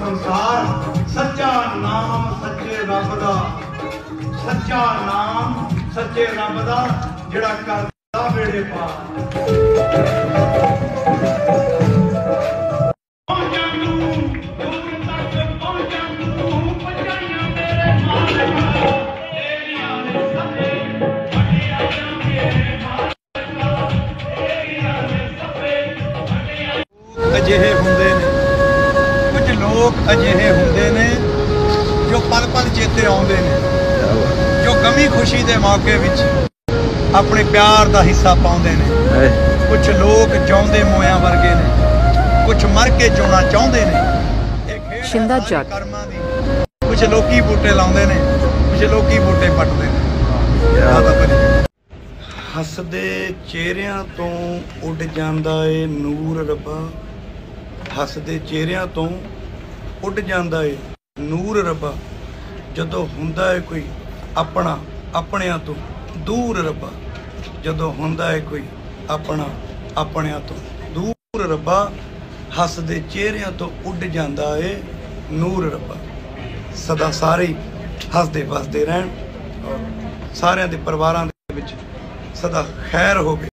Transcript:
ਅਨੁਸਾਰ ਸੱਚਾ ਨਾਮ ਸੱਚੇ ਰੱਬ ਦਾ ਸੱਚਾ ਨਾਮ ਸੱਚੇ ਰੱਬ ਦਾ ਜਿਹੜਾ ਕਰਦਾ ਵੇੜੇ ਪਾਰ ਪਹੁੰਚਾਂ ਤੂੰ ਦੂਰ ਤੱਕ ਪਹੁੰਚਾਂ ਤੂੰ ਪਹੁੰਚਾਈਆਂ ਮੇਰੇ ਮਾਲਕਾ ਤੇਰੀਆਂ ਨੇ ਸਭੇ ਵਡਿਆਈਆਂ ਮੇਰੇ ਮਾਲਕਾ ਤੇਰੀਆਂ ਨੇ ਸਭੇ ਵਡਿਆਈਆਂ ਅਜਿਹੇ ਹੁੰਦੇ ਨੇ ਕੁਝ ਲੋਕ ਅਜਿਹੇ ਹੁੰਦੇ ਨੇ ਜੋ ਪਲ ਪਲ ਚੇਤੇ ਆਉਂਦੇ ਨੇ ਜੋ ਗਮੀ ਖੁਸ਼ੀ ਦੇ ਮੌਕੇ ਵਿੱਚ ਆਪਣੇ ਪਿਆਰ ਦਾ ਹਿੱਸਾ ਪਾਉਂਦੇ ਨੇ। ਕੁਝ ਲੋਕ ਜਿਉਂਦੇ ਮੋਇਆਂ ਵਰਗੇ ਨੇ ਕੁਝ ਮਰ ਕੇ ਜਿਉਣਾ ਚਾਹੁੰਦੇ ਨੇ। ਸ਼ਿੰਦਾ ਜੱਟ। ਕਰਮਾਂ ਦੀ। ਕੁਝ ਲੋਕੀ ਬੂਟੇ ਲਾਉਂਦੇ ਨੇ ਕੁਝ ਲੋਕੀ ਬੂਟੇ ਪੱਟਦੇ ਨੇ। ਹੱਸਦੇ ਚਿਹਰਿਆਂ ਤੋਂ ਉੱਡ ਜਾਂਦਾ ਏ ਨੂਰ ਰੱਬਾ। ਹੱਸਦੇ ਚਿਹਰਿਆਂ ਤੋਂ ਉੱਡ ਜਾਂਦਾ ਏ। ਨੂਰ ਰੱਬਾ, ਜਦੋਂ ਹੁੰਦਾ ਏ ਕੋਈ ਆਪਣਾ, ਆਪਣਿਆਂ ਤੋਂ ਦੂਰ ਰੱਬਾ। ਜਦੋਂ ਹੁੰਦਾ ਏ ਕੋਈ ਆਪਣਾ, ਆਪਣਿਆਂ ਤੋਂ ਦੂਰ ਰੱਬਾ, ਹੱਸਦੇ ਚਿਹਰਿਆਂ ਤੋਂ ਉੱਡ ਜਾਂਦਾ ਏ ਨੂਰ ਰੱਬਾ। ਸਦਾ ਸਾਰੇ ਹੀ ਹੱਸਦੇ ਵਸਦੇ ਰਹਿਣ ਔਰ ਸਾਰਿਆਂ ਦੇ ਪਰਿਵਾਰਾਂ ਦੇ ਵਿੱਚ ਸਦਾ ਖੈਰ ਹੋਵੇ।